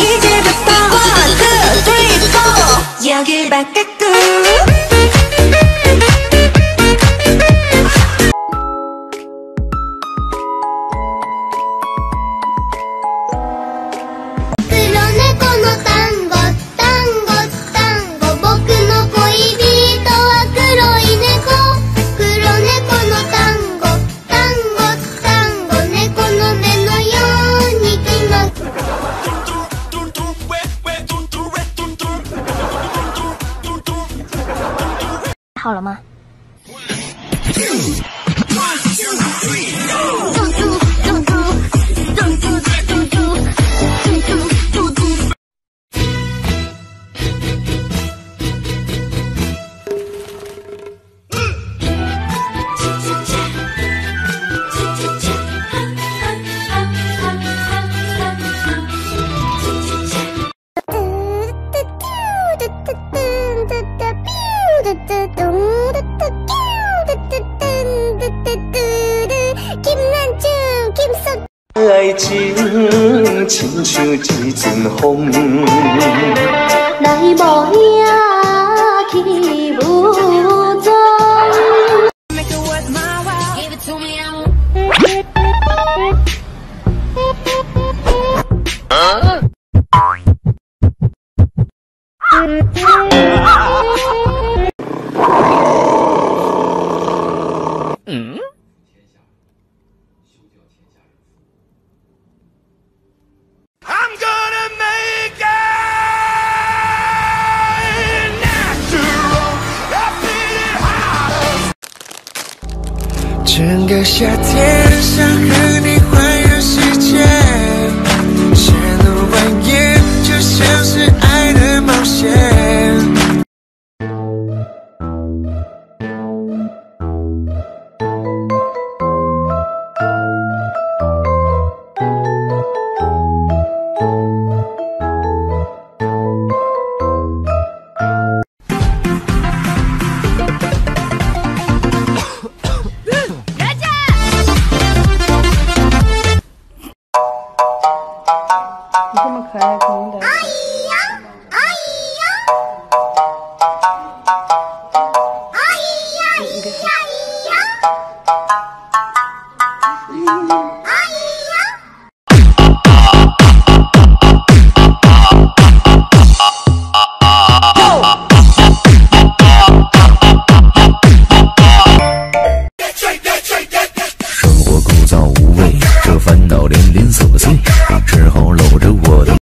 이제부터 1, 2, 3, 4 여길 바깥 好了吗？爱情亲像一阵风，来冒险去武装。Make 整个夏天想和你你这么可爱，肯定得。生活枯燥无味，这烦